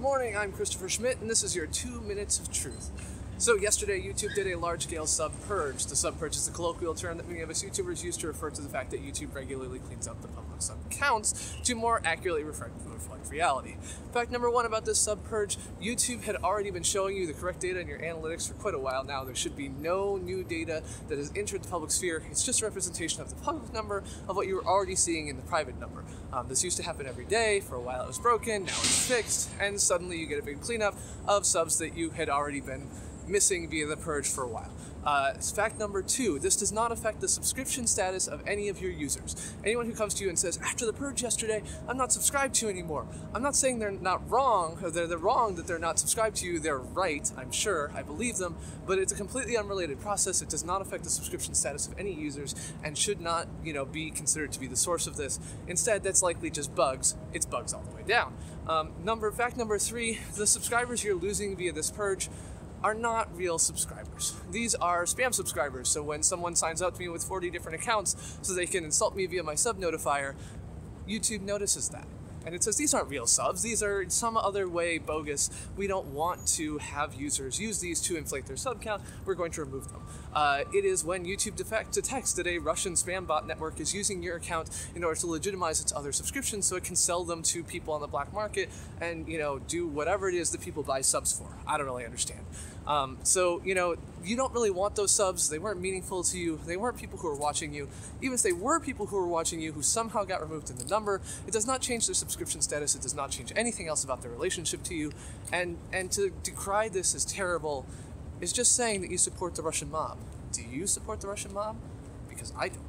morning, I'm Christopher Schmidt, and this is your two minutes of truth. So, yesterday, YouTube did a large scale sub purge. The sub purge is a colloquial term that many of us YouTubers use to refer to the fact that YouTube regularly cleans up the public sub counts to more accurately reflect, reflect reality. Fact number one about this sub purge YouTube had already been showing you the correct data in your analytics for quite a while now. There should be no new data that has entered the public sphere. It's just a representation of the public number of what you were already seeing in the private number. Um, this used to happen every day. For a while, it was broken, now it's fixed, and suddenly you get a big cleanup of subs that you had already been missing via the purge for a while. Uh, fact number two, this does not affect the subscription status of any of your users. Anyone who comes to you and says, after the purge yesterday, I'm not subscribed to you anymore. I'm not saying they're not wrong, they're, they're wrong that they're not subscribed to you. They're right, I'm sure, I believe them, but it's a completely unrelated process. It does not affect the subscription status of any users and should not, you know, be considered to be the source of this. Instead, that's likely just bugs. It's bugs all the way down. Um, number fact number three, the subscribers you're losing via this purge are not real subscribers. These are spam subscribers. So when someone signs up to me with 40 different accounts so they can insult me via my sub notifier, YouTube notices that and it says these aren't real subs, these are some other way bogus. We don't want to have users use these to inflate their sub count, we're going to remove them. Uh, it is when YouTube detects that a Russian spam bot network is using your account in order to legitimize its other subscriptions so it can sell them to people on the black market and, you know, do whatever it is that people buy subs for. I don't really understand. Um, so, you know, you don't really want those subs. They weren't meaningful to you. They weren't people who were watching you. Even if they were people who were watching you who somehow got removed in the number, it does not change their subscription status. It does not change anything else about their relationship to you. And and to decry this as terrible is just saying that you support the Russian mob. Do you support the Russian mob? Because I don't.